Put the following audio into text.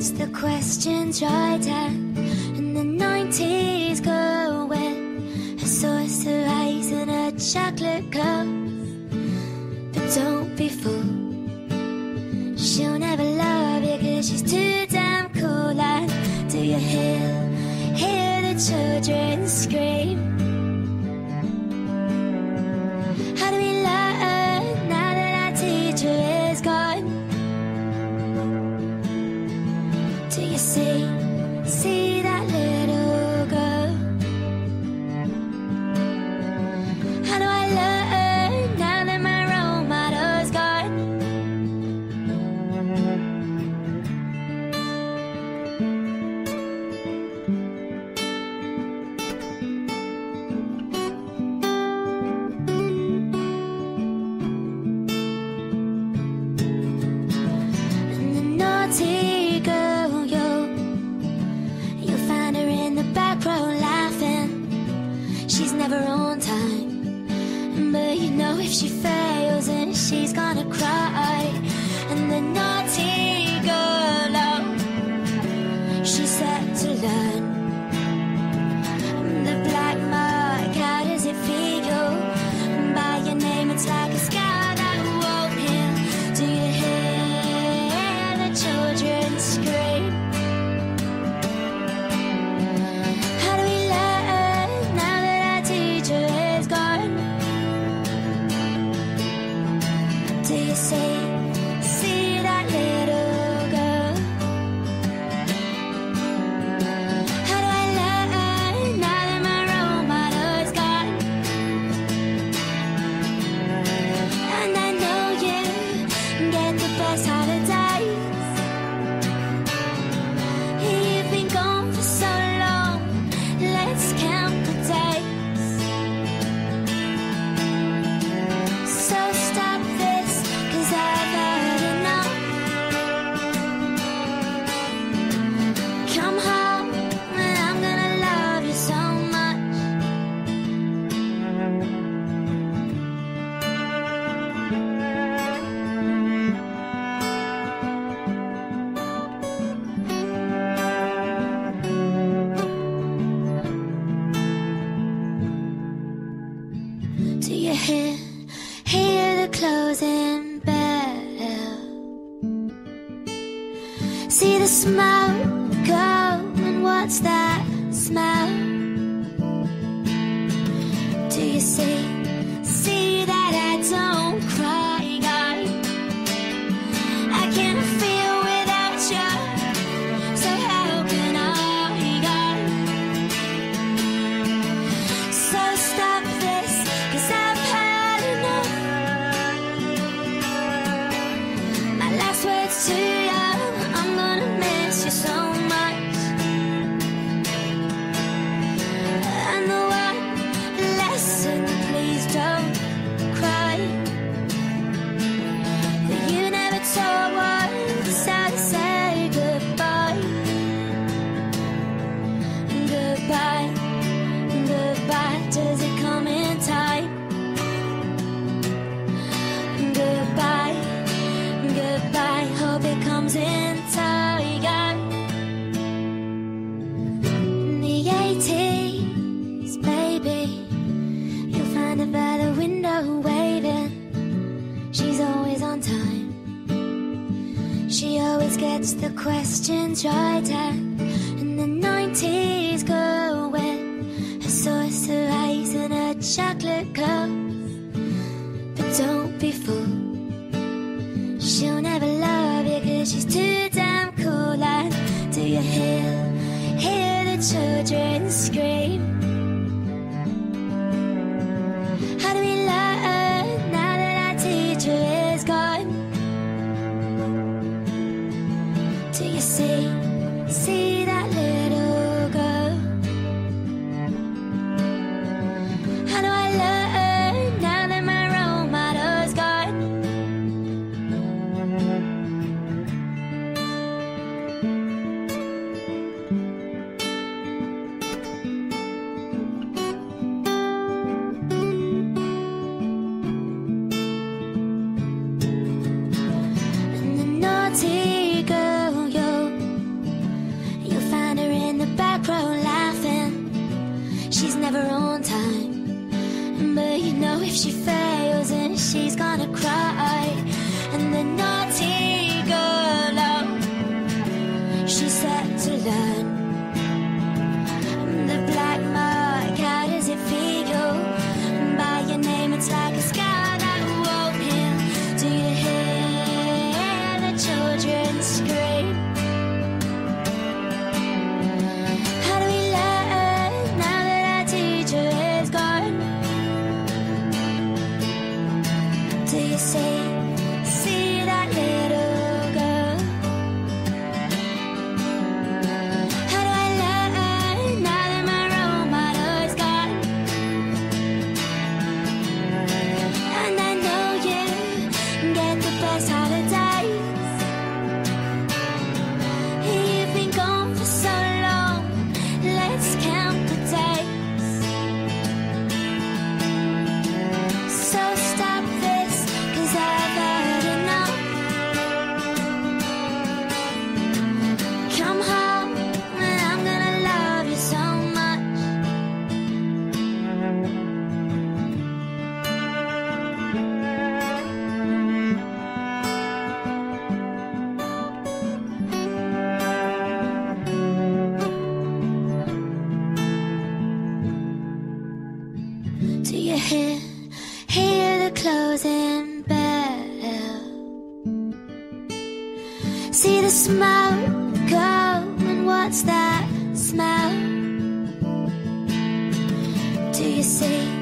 The question tried at And the 90s go when A saw eyes in a chocolate cup. But don't be fooled. She'll never love you cause she's too damn cool. And do you hear, hear the children scream. she's gonna cry. smoke and What's that smell? dry tap and the 90s go wet. Her sauce, eyes ice, and her chocolate cup. But don't If she fails and she's gonna cry. Do you see? see that little. See the smoke go, and what's that smell? Do you see?